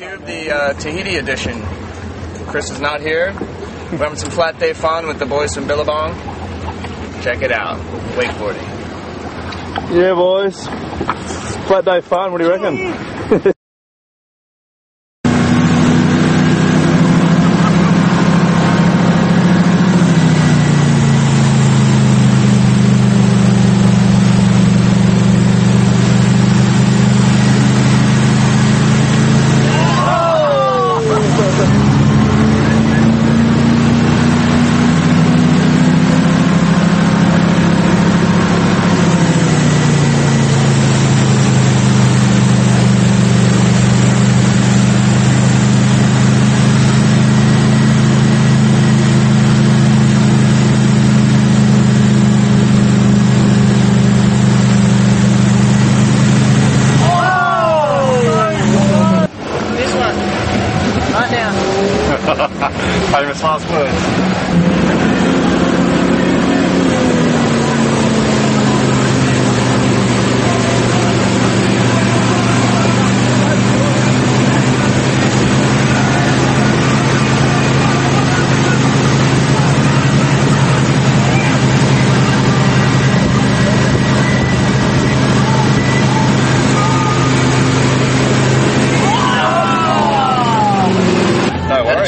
Cube, the uh, Tahiti edition. Chris is not here. We're having some flat day fun with the boys from Billabong. Check it out. Wakeboarding. Yeah, boys. Flat day fun. What do you reckon? Famous last words.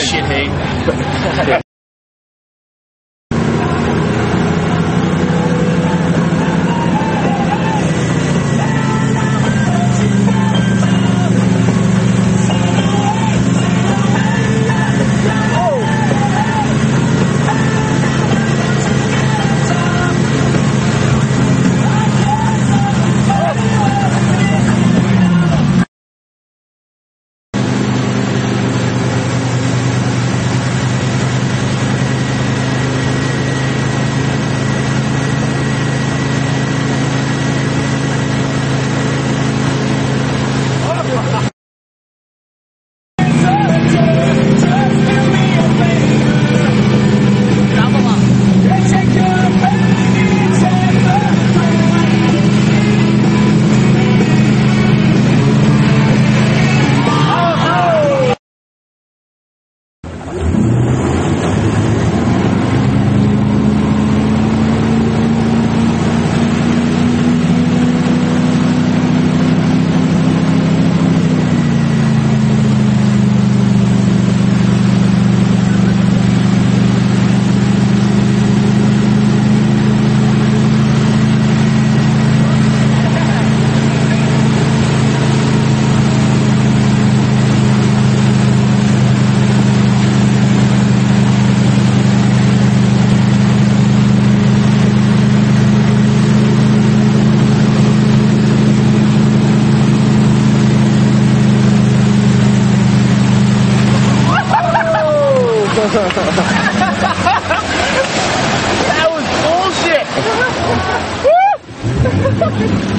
No that was bullshit.